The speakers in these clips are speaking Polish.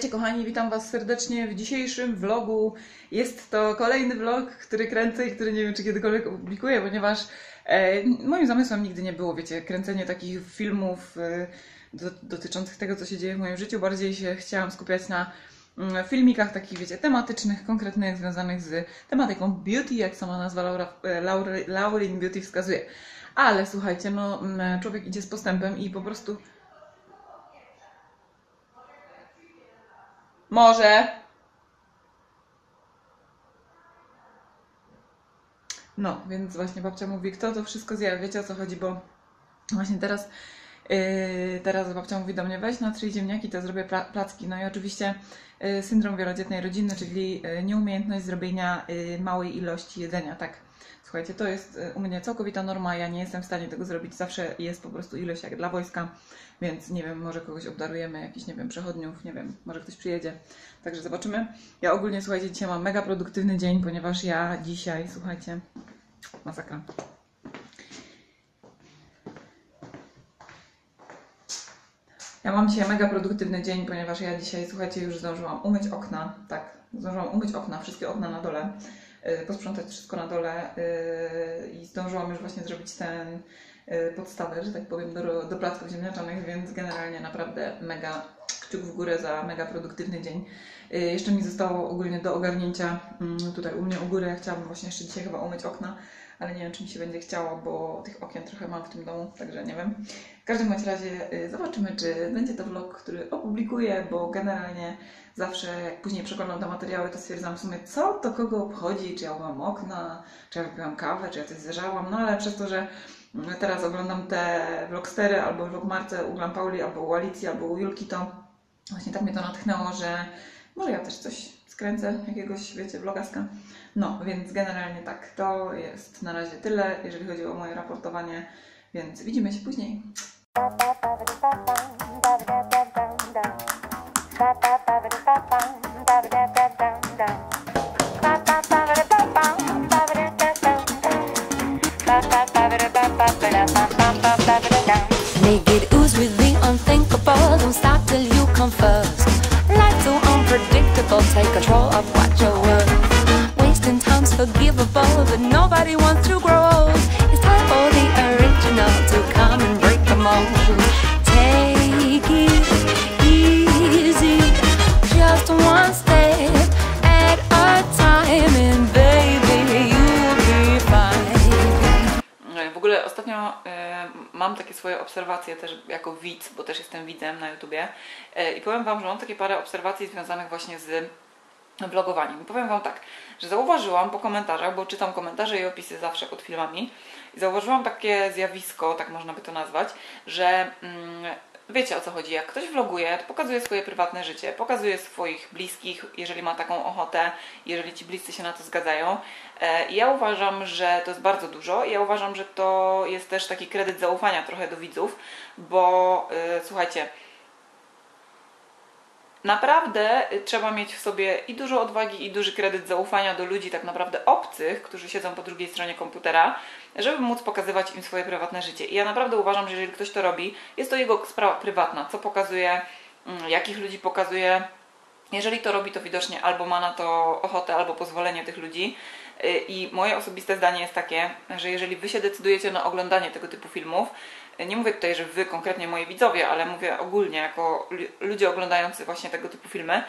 Witajcie kochani, witam Was serdecznie w dzisiejszym vlogu. Jest to kolejny vlog, który kręcę i który nie wiem czy kiedykolwiek opublikuję, ponieważ e, moim zamysłem nigdy nie było, wiecie, kręcenie takich filmów e, do, dotyczących tego, co się dzieje w moim życiu. Bardziej się chciałam skupiać na mm, filmikach takich, wiecie, tematycznych, konkretnych, związanych z tematyką beauty, jak sama nazwa Laura, e, Laury, Laurin Beauty wskazuje. Ale słuchajcie, no mm, człowiek idzie z postępem i po prostu Może. No, więc właśnie babcia mówi, kto to wszystko zje, wiecie o co chodzi, bo właśnie teraz yy, teraz babcia mówi do mnie, weź na trzy ziemniaki, to zrobię pra- placki. No i oczywiście yy, syndrom wielodzietnej rodziny, czyli yy, nieumiejętność zrobienia yy, małej ilości jedzenia, tak. Słuchajcie, to jest y, u mnie całkowita norma, ja nie jestem w stanie tego zrobić, zawsze jest po prostu ilość jak dla wojska, więc nie wiem, może kogoś obdarujemy, jakiś, nie wiem, przechodniów, nie wiem, może ktoś przyjedzie, także zobaczymy. Ja ogólnie, słuchajcie, dzisiaj mam mega produktywny dzień, ponieważ ja dzisiaj, słuchajcie, masakra. Ja mam dzisiaj mega produktywny dzień, ponieważ ja dzisiaj, słuchajcie, już zdążyłam umyć okna, tak, zdążyłam umyć okna, wszystkie okna na dole, posprzątać wszystko na dole y, i zdążyłam już właśnie zrobić ten y, podstawę, że tak powiem, do, do placków ziemniaczanych, więc generalnie naprawdę mega kciuk w górę za mega produktywny dzień. Jeszcze mi zostało ogólnie do ogarnięcia mm, tutaj u mnie u góry, chciałabym właśnie jeszcze dzisiaj chyba umyć okna, ale nie wiem, czy mi się będzie chciało, bo tych okien trochę mam w tym domu, także nie wiem. W każdym bądź razie y, zobaczymy, czy będzie to vlog, który opublikuję, bo generalnie zawsze jak później przeglądam te materiały, to stwierdzam w sumie, co to kogo obchodzi, czy ja umyłam okna, czy ja wypiłam kawę, czy ja coś zeżałam, no ale przez to, że mm, teraz oglądam te vlogstery, albo vlogmarce u Glam Pauli, albo u Alicji, albo u Julki, to właśnie tak mnie to natchnęło, że może ja też coś skręcę, jakiegoś, wiecie, vlogaska. No, więc generalnie tak, to jest na razie tyle, jeżeli chodzi o moje raportowanie, więc widzimy się później. Unpredictable. Take control of what you're worth. Wasting time's forgivable, but nobody wants to grow old. E, mam takie swoje obserwacje też jako widz, bo też jestem widzem na YouTubie e, i powiem Wam, że mam takie parę obserwacji związanych właśnie z vlogowaniem. I powiem Wam tak, że zauważyłam po komentarzach, bo czytam komentarze i opisy zawsze pod filmami i zauważyłam takie zjawisko, tak można by to nazwać, że mm, wiecie o co chodzi, jak ktoś vloguje, to pokazuje swoje prywatne życie, pokazuje swoich bliskich, jeżeli ma taką ochotę, jeżeli ci bliscy się na to zgadzają. E, ja uważam, że to jest bardzo dużo i ja uważam, że to jest też taki kredyt zaufania trochę do widzów, bo e, słuchajcie, naprawdę y, trzeba mieć w sobie i dużo odwagi, i duży kredyt zaufania do ludzi tak naprawdę obcych, którzy siedzą po drugiej stronie komputera, żeby móc pokazywać im swoje prywatne życie. I ja naprawdę uważam, że jeżeli ktoś to robi, jest to jego sprawa prywatna, co pokazuje, mm, jakich ludzi pokazuje. Jeżeli to robi, to widocznie albo ma na to ochotę, albo pozwolenie tych ludzi. Y, I moje osobiste zdanie jest takie, że jeżeli wy się decydujecie na oglądanie tego typu filmów, nie mówię tutaj, że wy konkretnie moi widzowie, ale mówię ogólnie jako lu- ludzie oglądający właśnie tego typu filmy,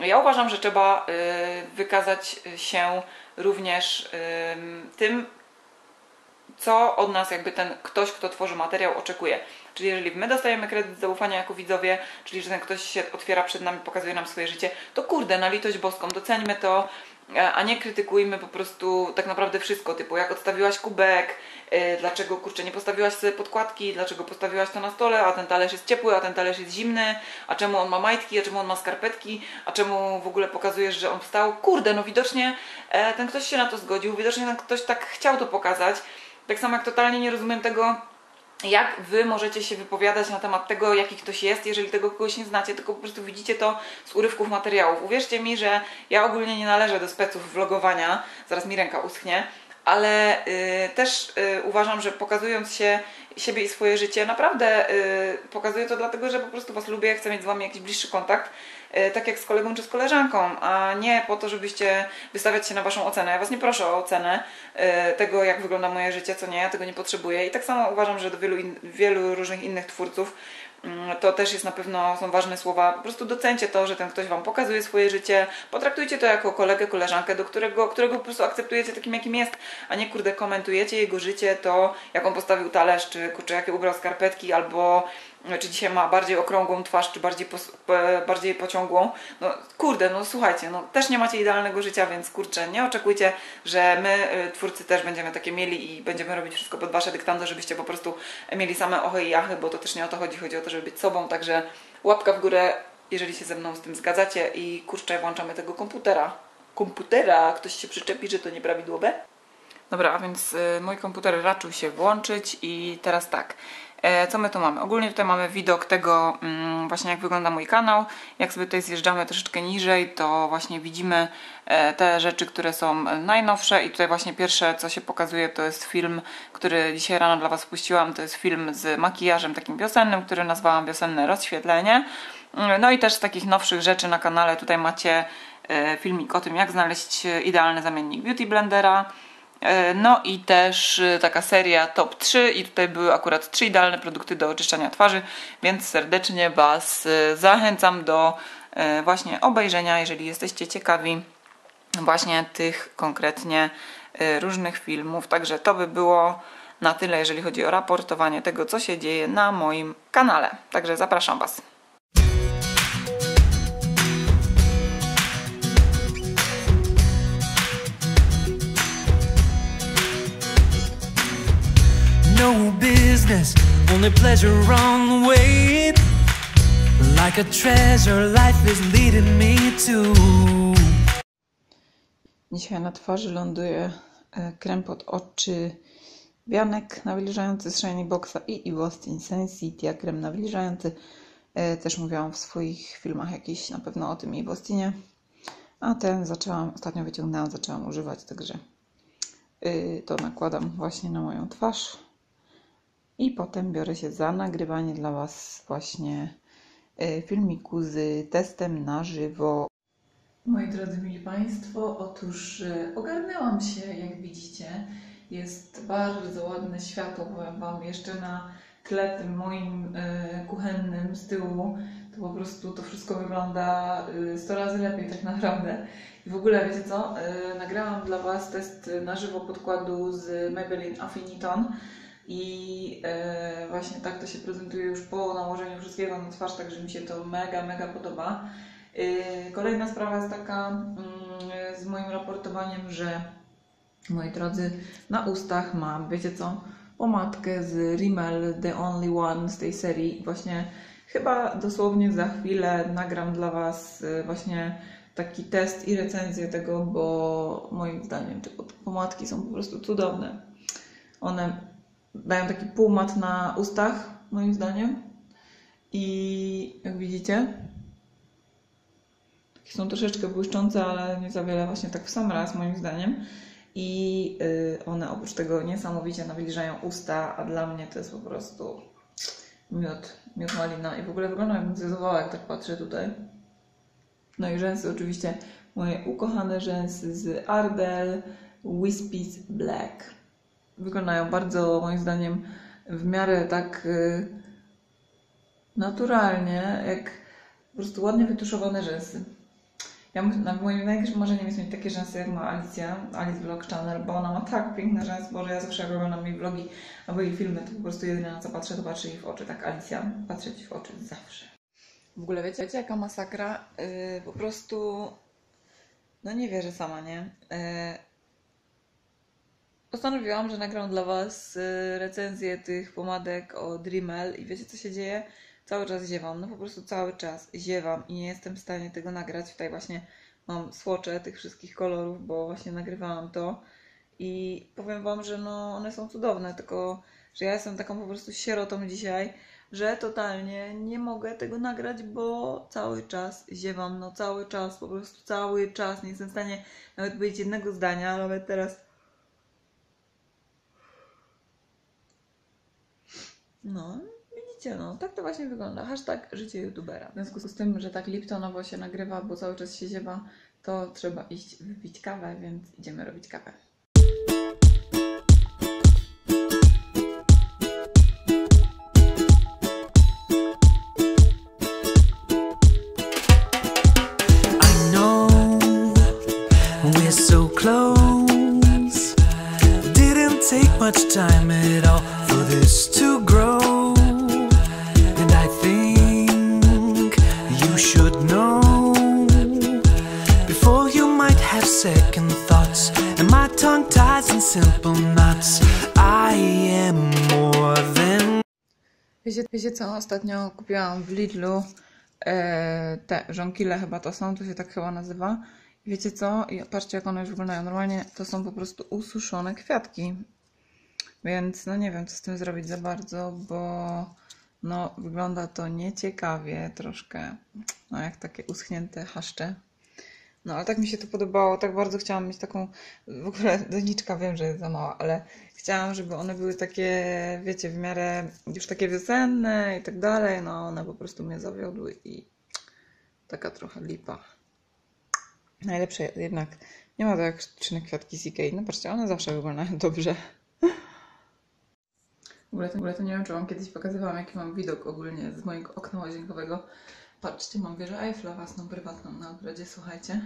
ja uważam, że trzeba y, wykazać się również ym, tym, co od nas jakby ten ktoś, kto tworzy materiał, oczekuje. Czyli jeżeli my dostajemy kredyt zaufania jako widzowie, czyli że ten ktoś się otwiera przed nami, pokazuje nam swoje życie, to kurde, na litość boską, doceńmy to, a nie krytykujmy po prostu tak naprawdę wszystko, typu jak odstawiłaś kubek, e, dlaczego kurczę nie postawiłaś sobie podkładki, dlaczego postawiłaś to na stole, a ten talerz jest ciepły, a ten talerz jest zimny, a czemu on ma majtki, a czemu on ma skarpetki, a czemu w ogóle pokazujesz, że on wstał. Kurde, no widocznie e, ten ktoś się na to zgodził, widocznie ten ktoś tak chciał to pokazać. Tak samo jak totalnie nie rozumiem tego, jak wy możecie się wypowiadać na temat tego, jaki ktoś jest, jeżeli tego kogoś nie znacie, tylko po prostu widzicie to z urywków materiałów. Uwierzcie mi, że ja ogólnie nie należę do speców vlogowania, zaraz mi ręka uschnie, ale y, też y, uważam, że pokazując się siebie i swoje życie, naprawdę y, pokazuję to dlatego, że po prostu Was lubię, chcę mieć z Wami jakiś bliższy kontakt, tak jak z kolegą czy z koleżanką, a nie po to, żebyście wystawiać się na Waszą ocenę. Ja Was nie proszę o ocenę y, tego, jak wygląda moje życie, co nie, ja tego nie potrzebuję i tak samo uważam, że do wielu, in, wielu różnych innych twórców Mm, to też jest na pewno, są ważne słowa. Po prostu docencie to, że ten ktoś Wam pokazuje swoje życie, potraktujcie to jako kolegę, koleżankę, do którego, którego po prostu akceptujecie takim, jakim jest, a nie kurde komentujecie jego życie, to jak on postawił talerz, czy kurczę, jakie ubrał skarpetki, albo czy dzisiaj ma bardziej okrągłą twarz, czy bardziej, pos, bardziej pociągłą. No kurde, no słuchajcie, no też nie macie idealnego życia, więc kurczę, nie oczekujcie, że my, y, twórcy, też będziemy takie mieli i będziemy robić wszystko pod wasze dyktando, żebyście po prostu mieli same ochy i jachy, bo to też nie o to chodzi, chodzi o to, żeby być sobą, także łapka w górę, jeżeli się ze mną z tym zgadzacie i kurczę, włączamy tego komputera. Komputera, ktoś się przyczepi, że to nieprawidłowe? Dobra, a więc y, mój komputer raczył się włączyć i teraz tak. E, co my tu mamy? Ogólnie tutaj mamy widok tego mm, właśnie jak wygląda mój kanał. Jak sobie tutaj zjeżdżamy troszeczkę niżej, to właśnie widzimy e, te rzeczy, które są najnowsze i tutaj właśnie pierwsze co się pokazuje to jest film, który dzisiaj rano dla Was puściłam. To jest film z makijażem takim wiosennym, który nazwałam Wiosenne Rozświetlenie. Mm, no i też z takich nowszych rzeczy na kanale tutaj macie e, filmik o tym jak znaleźć idealny zamiennik Beauty Blendera no i też e, taka seria top 3 i tutaj były akurat trzy idealne produkty do oczyszczania twarzy, więc serdecznie Was e, zachęcam do właśnie obejrzenia, jeżeli jesteście ciekawi właśnie tych konkretnie różnych filmów. Także to by było na tyle, jeżeli chodzi o raportowanie tego, co się dzieje na moim kanale. Także zapraszam Was. No business, only pleasure on the way. Like a treasure, life is leading me to. Dzisiaj na twarzy ląduje e, krem pod oczy wianek nawilżający z Shiny Boxa i Evost Insensity, krem nawilżający. E, też mówiłam w swoich filmach jakiś na pewno o tym Evostinie. A ten zaczęłam, ostatnio wyciągnęłam, zaczęłam używać, także e, to nakładam właśnie na moją twarz. I potem biorę się za nagrywanie dla Was właśnie e, filmiku z testem na żywo. Moi drodzy mili Państwo, otóż e, ogarnęłam się, jak widzicie. Jest bardzo ładne światło, powiem Wam, jeszcze na tle tym moim e, kuchennym z tyłu. To po prostu to wszystko wygląda 100 razy lepiej tak naprawdę. I w ogóle wiecie co? Nagrałam dla Was test na żywo podkładu z Maybelline Affiniton i e, właśnie tak to się prezentuje już po nałożeniu wszystkiego na twarz, także mi się to mega, mega podoba. E, kolejna sprawa jest taka mm, z moim raportowaniem, że moi drodzy, na ustach mam, wiecie co, pomadkę z Rimmel The Only One z tej serii. Właśnie chyba dosłownie za chwilę nagram dla Was e, właśnie taki test i recenzję tego, bo moim zdaniem te pomadki są po prostu cudowne. One dają taki półmat na ustach, moim zdaniem. I jak widzicie, są troszeczkę błyszczące, ale nie za wiele właśnie tak w sam raz, moim zdaniem. I y, one oprócz tego niesamowicie nawilżają usta, a dla mnie to jest po prostu miód, miód malina. I w ogóle wygląda jakbym zjadowała, jak tak patrzę tutaj. No i rzęsy oczywiście, moje ukochane rzęsy z Ardell Wispies Black wyglądają bardzo, moim zdaniem, w miarę tak y, naturalnie, jak po prostu ładnie wytuszowane rzęsy. Ja, moim największym marzeniem jest mieć takie rzęsy, jak ma Alicja, Alice Vlog Channel, bo ona ma tak piękne rzęsy, bo ja zawsze jak oglądam jej vlogi albo jej filmy, to po prostu jedyne na co patrzę, to patrzę jej w oczy. Tak, Alicja, patrzę Ci w oczy zawsze. W ogóle wiecie, wiecie jaka masakra? Yy, po prostu, no nie wierzę sama, nie? Yy, postanowiłam, że nagram dla Was y, recenzję tych pomadek o Dreamel i wiecie co się dzieje? Cały czas ziewam, no po prostu cały czas ziewam i nie jestem w stanie tego nagrać. Tutaj właśnie mam słocze tych wszystkich kolorów, bo właśnie nagrywałam to i powiem Wam, że no one są cudowne, tylko że ja jestem taką po prostu sierotą dzisiaj, że totalnie nie mogę tego nagrać, bo cały czas ziewam, no cały czas, po prostu cały czas nie jestem w stanie nawet powiedzieć jednego zdania, nawet teraz No, widzicie, no, tak to właśnie wygląda. Hashtag życie youtubera. W związku z tym, że tak Liptonowo się nagrywa, bo cały czas się ziewa, to trzeba iść wypić kawę, więc idziemy robić kawę. So close. Didn't take much time at all Wiecie, wiecie co, ostatnio kupiłam w Lidlu e, te żonkile chyba to są, to się tak chyba nazywa. Wiecie co, I patrzcie jak one już wyglądają. Normalnie to są po prostu ususzone kwiatki. Więc no nie wiem co z tym zrobić za bardzo, bo no wygląda to nieciekawie troszkę. No jak takie uschnięte chaszcze. No ale tak mi się to podobało, tak bardzo chciałam mieć taką, w ogóle doniczka wiem, że jest za mała, ale chciałam, żeby one były takie, wiecie, w miarę już takie wiosenne i tak dalej, no one po prostu mnie zawiodły i taka trochę lipa. Najlepsze jednak, nie ma to jak sztuczne kwiatki z Ikei, no patrzcie, one zawsze wyglądają dobrze. W ogóle, to, w ogóle to nie wiem, czy Wam kiedyś pokazywałam, jaki mam widok ogólnie z mojego okna łazienkowego. Patrzcie, mam wieżę Eiffla własną, prywatną na ogrodzie, słuchajcie.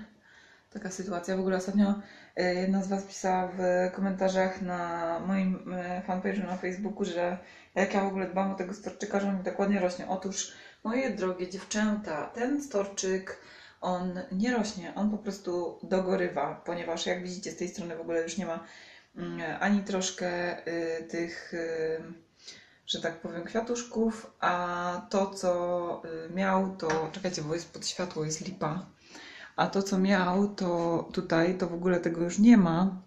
Taka sytuacja. W ogóle ostatnio e, jedna z Was pisała w komentarzach na moim e, fanpage'u na Facebooku, że jak ja w ogóle dbam o tego storczyka, że on mi tak ładnie rośnie. Otóż, moje drogie dziewczęta, ten storczyk, on nie rośnie, on po prostu dogorywa, ponieważ jak widzicie z tej strony w ogóle już nie ma mm, ani troszkę y, tych, y, że tak powiem, kwiatuszków, a to co y, miał, to czekajcie, bo jest pod światło, jest lipa. A to, co miał, to tutaj, to w ogóle tego już nie ma,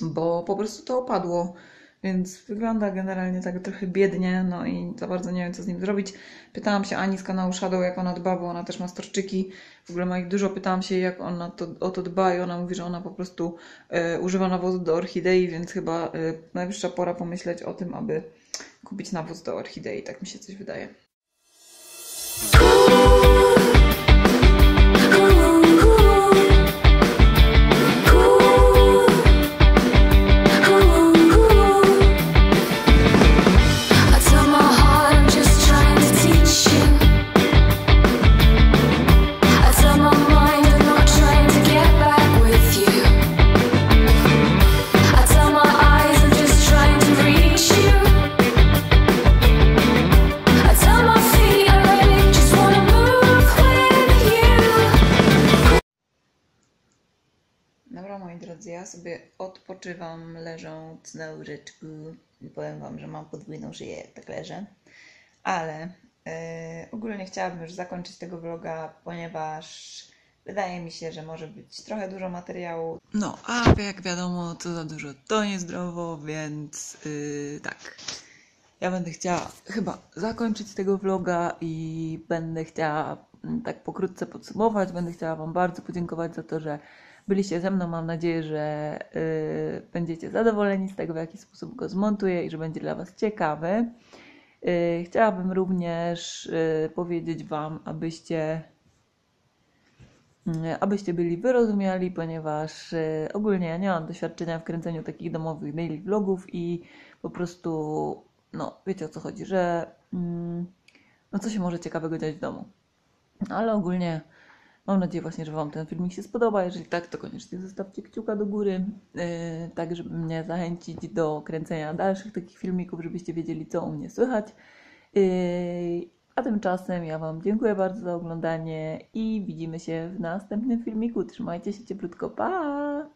bo po prostu to opadło. Więc wygląda generalnie tak trochę biednie, no i za bardzo nie wiem, co z nim zrobić. Pytałam się Ani z kanału Shadow, jak ona dba, bo ona też ma storczyki. W ogóle ma ich dużo. Pytałam się, jak ona to, o to dba i ona mówi, że ona po prostu e, używa nawozu do orchidei, więc chyba e, najwyższa pora pomyśleć o tym, aby kupić nawóz do orchidei. Tak mi się coś wydaje. Odpoczywam leżąc na łóżeczku. I powiem Wam, że mam podwójną szyję, jak tak leżę. Ale e, ogólnie chciałabym już zakończyć tego vloga, ponieważ wydaje mi się, że może być trochę dużo materiału. No, a jak wiadomo, co za dużo to niezdrowo, więc yy, tak. Ja będę chciała chyba zakończyć tego vloga i będę chciała mm, tak pokrótce podsumować. Będę chciała Wam bardzo podziękować za to, że byliście ze mną. Mam nadzieję, że y, będziecie zadowoleni z tego, w jaki sposób go zmontuję i że będzie dla Was ciekawy. Y, chciałabym również y, powiedzieć Wam, abyście mm, abyście byli wyrozumiali, ponieważ y, ogólnie ja nie mam doświadczenia w kręceniu takich domowych daily vlogów i po prostu, no, wiecie o co chodzi, że mm, no co się może ciekawego dziać w domu. Ale ogólnie Mam nadzieję właśnie, że Wam ten filmik się spodoba. Jeżeli tak, to koniecznie zostawcie kciuka do góry, yy, tak żeby mnie zachęcić do kręcenia dalszych takich filmików, żebyście wiedzieli, co u mnie słychać. Yy, a tymczasem ja Wam dziękuję bardzo za oglądanie i widzimy się w następnym filmiku. Trzymajcie się cieplutko, pa!